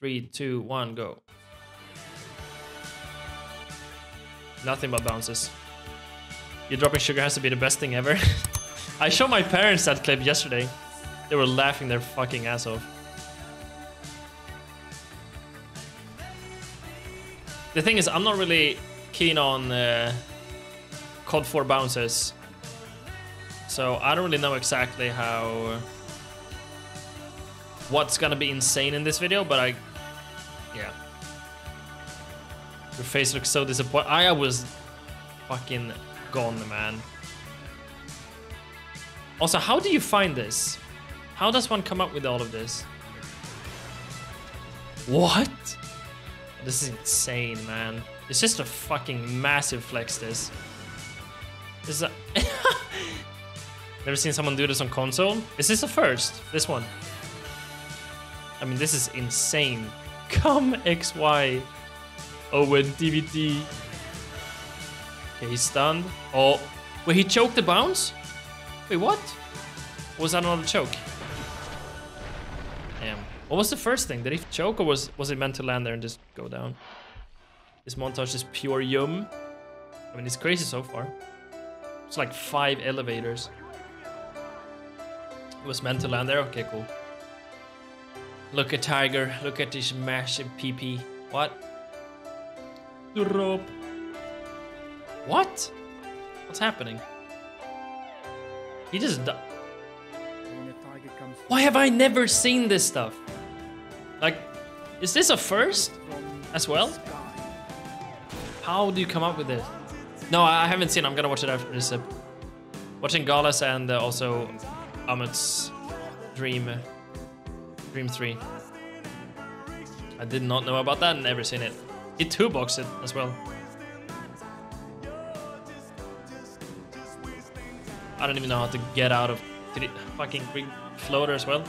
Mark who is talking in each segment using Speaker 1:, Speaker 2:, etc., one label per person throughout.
Speaker 1: Three, two, one, go. Nothing but bounces. You dropping sugar has to be the best thing ever. I showed my parents that clip yesterday. They were laughing their fucking ass off. The thing is, I'm not really keen on uh, COD 4 bounces. So I don't really know exactly how... What's gonna be insane in this video, but I... Yeah. Your face looks so disappointed. I was fucking gone, man. Also, how do you find this? How does one come up with all of this? What? This is insane, man. It's just a fucking massive flex, this. This is a... Never seen someone do this on console? Is this the first? This one? I mean, this is insane. Come XY. Owen, DVD. Okay, he's stunned. Oh, wait, he choked the bounce? Wait, what? Was that another choke? Damn. What was the first thing? Did he choke or was, was it meant to land there and just go down? This montage is pure yum. I mean, it's crazy so far. It's like five elevators. It was meant to land there? Okay, cool. Look at Tiger. Look at this massive PP. What? Drop. What? What's happening? He just Why have I never seen this stuff? Like, is this a first as well? How do you come up with it? No, I haven't seen. I'm gonna watch it after this. Uh, watching Gallus and uh, also Amit's Dream, Dream Three. I did not know about that. Never seen it. He two boxed it as well. I don't even know how to get out of fucking big floater as well.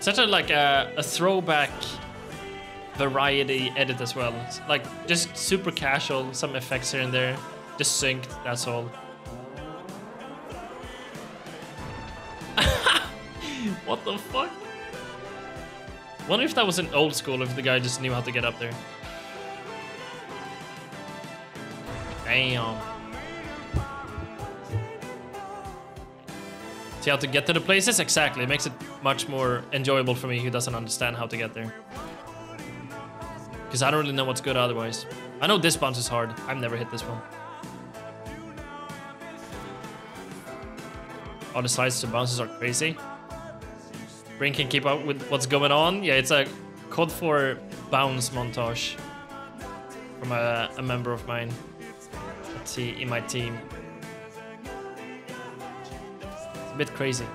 Speaker 1: Such a like a, a throwback variety edit as well. It's like just super casual, some effects here and there, just synced. That's all. What the fuck? Wonder if that was an old school, if the guy just knew how to get up there. Damn. See how to get to the places? Exactly. It makes it much more enjoyable for me who doesn't understand how to get there. Because I don't really know what's good otherwise. I know this bounce is hard. I've never hit this one. All the slides to bounces are crazy. Brain can keep up with what's going on. Yeah, it's a COD 4 bounce montage from a, a member of mine in my team. It's a bit crazy.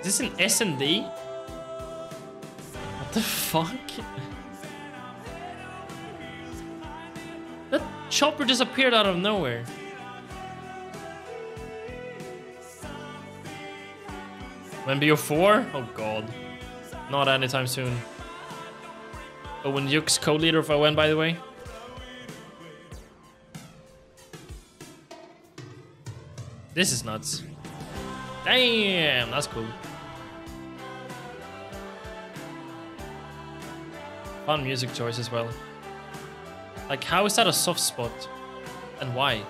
Speaker 1: Is this an S&D? What the fuck? That chopper just appeared out of nowhere. When BO4? Oh god. Not anytime soon. Owen Yuke's co-leader of ON, by the way. This is nuts. Damn, that's cool. Fun music choice as well. Like, how is that a soft spot? And why?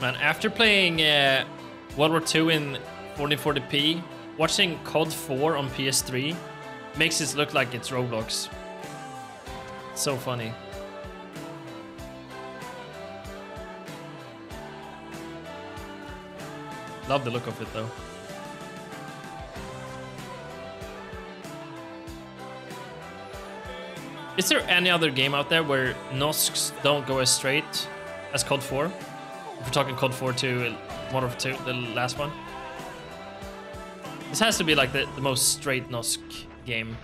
Speaker 1: Man, after playing uh, World War II in 1440p, watching COD 4 on PS3 makes it look like it's Roblox. So funny. Love the look of it though. Is there any other game out there where nosks don't go as straight as COD 4? If we're talking COD 4 to Modern 2, the last one. This has to be like the, the most straight NOSC game.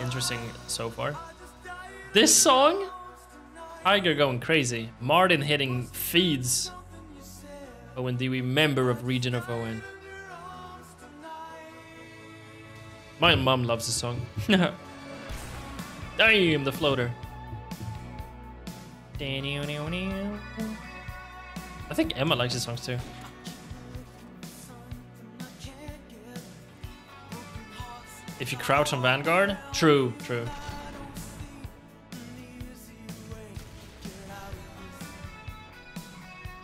Speaker 1: Interesting so far. This song? Tiger going crazy. Martin hitting feeds. Owen Dewey, member of Region of ON. My mom loves the song. Damn, the floater. I think Emma likes the songs too. If you crouch on Vanguard? True, true.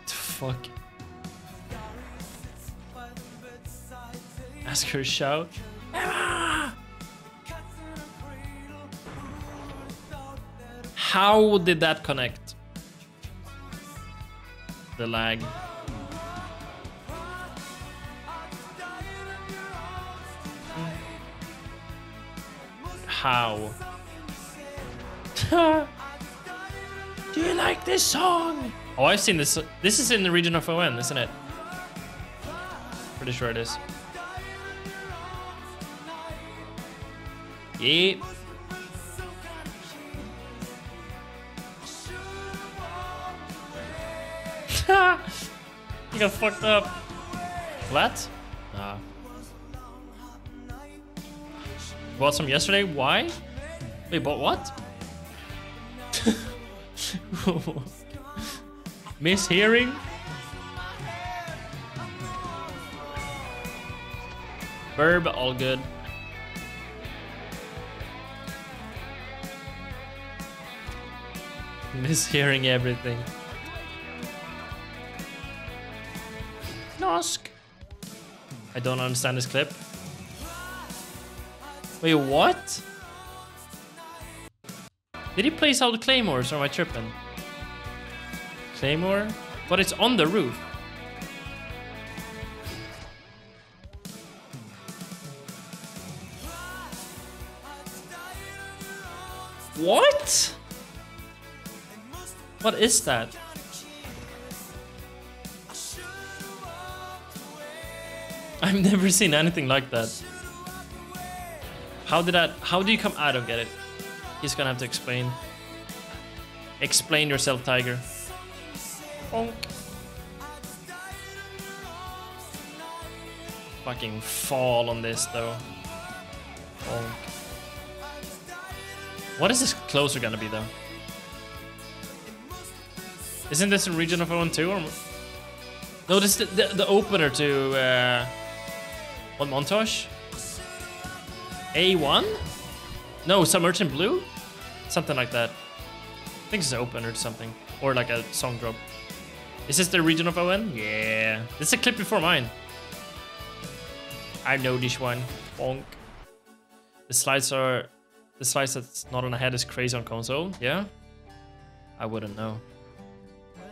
Speaker 1: Fuck. Ask her shout. How did that connect? The lag. How? Do you like this song? Oh, I've seen this. This is in the region of ON, isn't it? Pretty sure it is. Yep. you got fucked up. Flat? Nah. Bought some yesterday? Why? Wait, bought what? Mishearing? Verb, all good. Mishearing everything. Nosk. I don't understand this clip. Wait, what? Did he place out the claymores or am I tripping? Claymore? But it's on the roof. What? What is that? I've never seen anything like that. How did that? How do you come? I don't get it. He's gonna have to explain. Explain yourself, Tiger. Bonk. Fucking fall on this though. Bonk. What is this closer gonna be though? Isn't this a region of 0 2 or? No, this is the, the, the opener to uh, what montage? A1? No, Submerged Blue? Something like that. I think it's open or something. Or like a song drop. Is this the region of ON? Yeah. This is a clip before mine. I know this one. Bonk. The slides are... The slides that's not on a head is crazy on console. Yeah? I wouldn't know.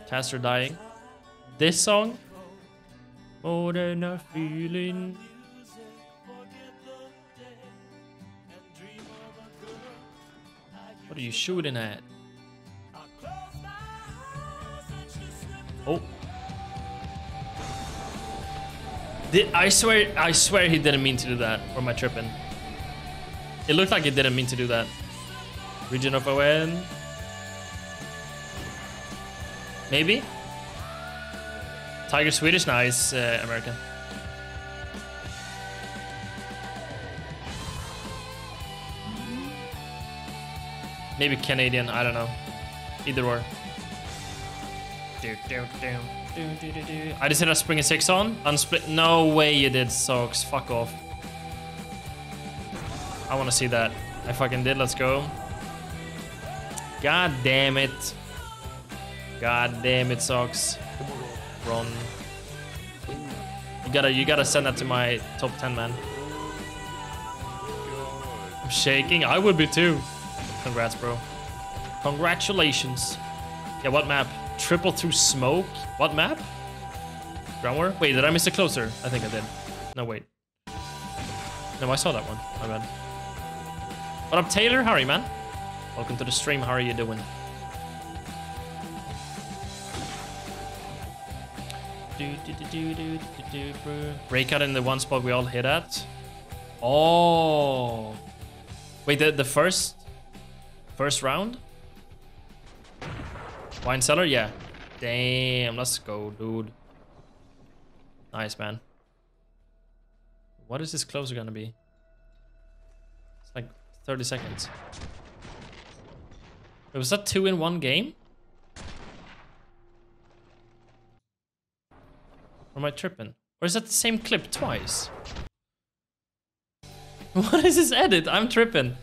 Speaker 1: Caster dying. This song? More than a feeling. What are you shooting at? Oh. Did, I swear, I swear he didn't mean to do that. Or am I tripping? It looked like he didn't mean to do that. Region of ON. Maybe? Tiger Swedish? Nice, uh, American. Maybe Canadian, I don't know. Either or. I just hit a Spring 6 on. Unsplit. No way you did, Skux. Fuck off. I want to see that. I fucking did. Let's go. God damn it. God damn it, Skux. Run. You gotta, you gotta send that to my top 10, man. I'm shaking. I would be too. Congrats, bro. Congratulations. Yeah, what map? Triple through smoke? What map? Ground War? Wait, did I miss a closer? I think I did. No, wait. No, I saw that one. My bad. What up, Taylor? How are you, man? Welcome to the stream. How are you doing? Breakout in the one spot we all hit at. Oh. Wait, the, the first First round? Wine cellar? Yeah. Damn, let's go, dude. Nice, man. What is this closer gonna be? It's like 30 seconds. Wait, was that two in one game? Or am I tripping? Or is that the same clip twice? What is this edit? I'm tripping.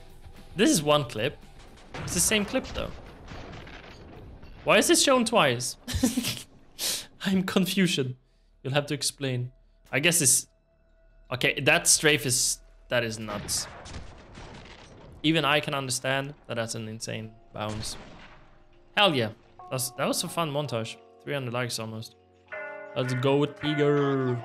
Speaker 1: This is one clip. It's the same clip though. Why is this shown twice? I'm confusion. You'll have to explain. I guess this... Okay, that strafe is... That is nuts. Even I can understand that that's an insane bounce. Hell yeah. That was, that was a fun montage. 300 likes almost. Let's go Tiger.